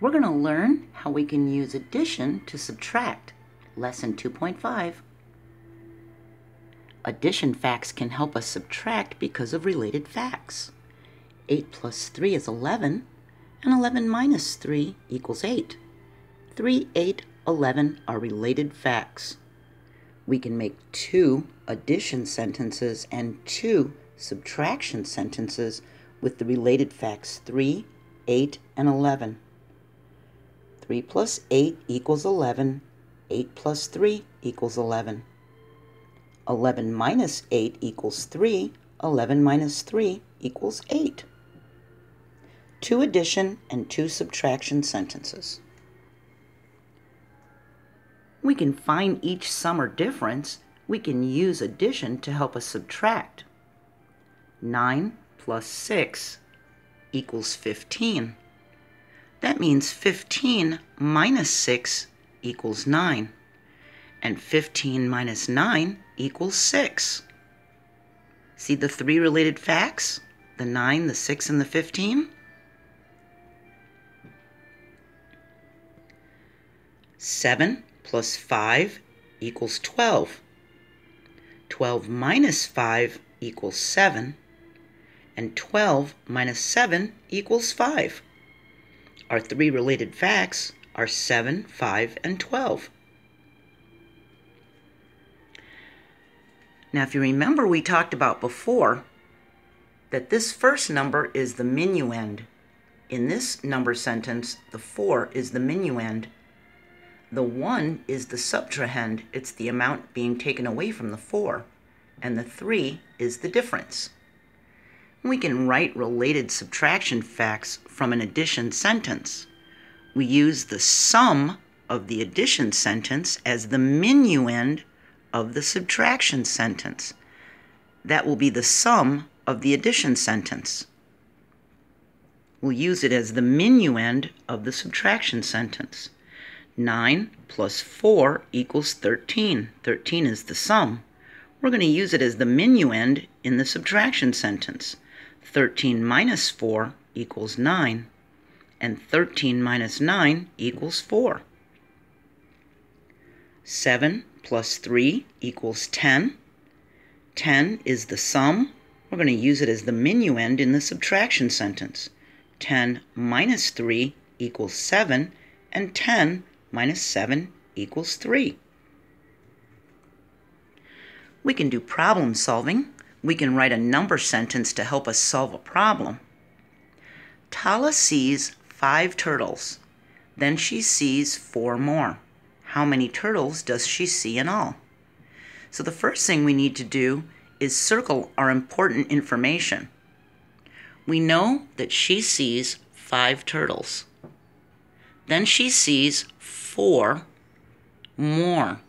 we're going to learn how we can use addition to subtract. Lesson 2.5. Addition facts can help us subtract because of related facts. 8 plus 3 is 11, and 11 minus 3 equals 8. 3, 8, 11 are related facts. We can make two addition sentences and two subtraction sentences with the related facts 3, 8, and 11. 3 plus 8 equals 11. 8 plus 3 equals 11. 11 minus 8 equals 3. 11 minus 3 equals 8. Two addition and two subtraction sentences. We can find each sum or difference. We can use addition to help us subtract. 9 plus 6 equals 15. That means 15 minus 6 equals 9. And 15 minus 9 equals 6. See the three related facts? The 9, the 6, and the 15? Seven plus five equals 12. 12 minus 5 equals 7. And 12 minus 7 equals 5. Our three related facts are 7, 5, and 12. Now, if you remember, we talked about before that this first number is the minuend. In this number sentence, the 4 is the minuend. The 1 is the subtrahend, it's the amount being taken away from the 4. And the 3 is the difference. We can write related subtraction facts from an addition sentence. We use the sum of the addition sentence as the minuend of the subtraction sentence. That will be the sum of the addition sentence. We'll use it as the minuend of the subtraction sentence. 9 plus 4 equals 13. 13 is the sum. We're going to use it as the minuend in the subtraction sentence. 13 minus 4 equals 9, and 13 minus 9 equals 4. 7 plus 3 equals 10. 10 is the sum. We're going to use it as the minuend in the subtraction sentence. 10 minus 3 equals 7, and 10 minus 7 equals 3. We can do problem solving we can write a number sentence to help us solve a problem. Tala sees five turtles. Then she sees four more. How many turtles does she see in all? So the first thing we need to do is circle our important information. We know that she sees five turtles. Then she sees four more.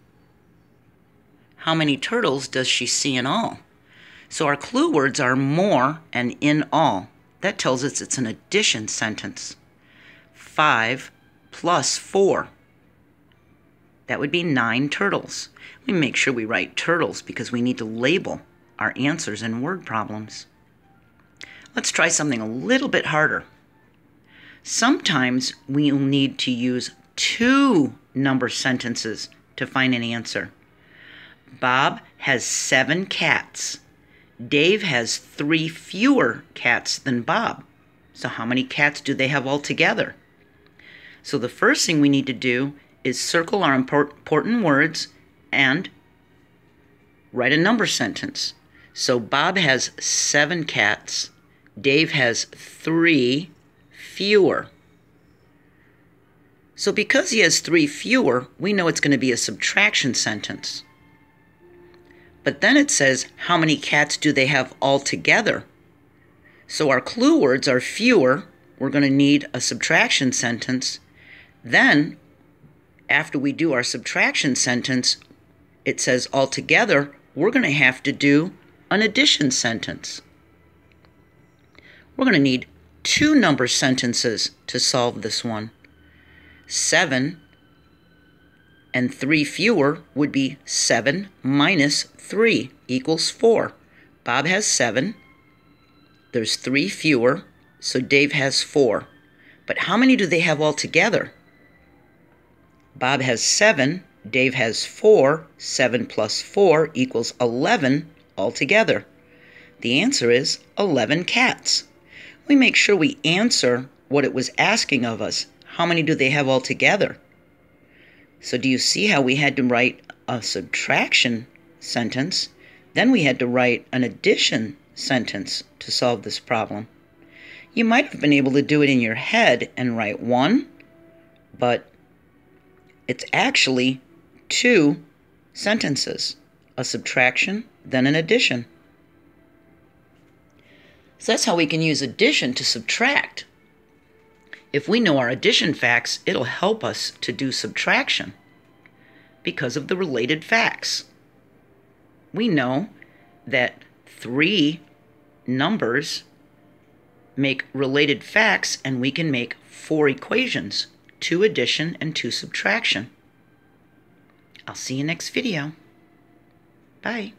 How many turtles does she see in all? So our clue words are more and in all. That tells us it's an addition sentence. 5 plus 4. That would be 9 turtles. We make sure we write turtles because we need to label our answers in word problems. Let's try something a little bit harder. Sometimes we'll need to use two number sentences to find an answer. Bob has seven cats. Dave has three fewer cats than Bob. So, how many cats do they have altogether? So, the first thing we need to do is circle our important words and write a number sentence. So, Bob has seven cats, Dave has three fewer. So, because he has three fewer, we know it's going to be a subtraction sentence. But then it says, how many cats do they have altogether? So our clue words are fewer. We're going to need a subtraction sentence. Then, after we do our subtraction sentence, it says altogether, we're going to have to do an addition sentence. We're going to need two number sentences to solve this one. 7 and 3 fewer would be 7 minus 3 equals 4. Bob has 7. There's 3 fewer, so Dave has 4. But how many do they have altogether? Bob has 7, Dave has 4, 7 plus 4 equals 11 altogether. The answer is 11 cats. We make sure we answer what it was asking of us. How many do they have altogether? So do you see how we had to write a subtraction sentence? Then we had to write an addition sentence to solve this problem. You might have been able to do it in your head and write one, but it's actually two sentences a subtraction, then an addition. So that's how we can use addition to subtract. If we know our addition facts, it'll help us to do subtraction because of the related facts. We know that three numbers make related facts and we can make four equations, two addition and two subtraction. I'll see you next video. Bye.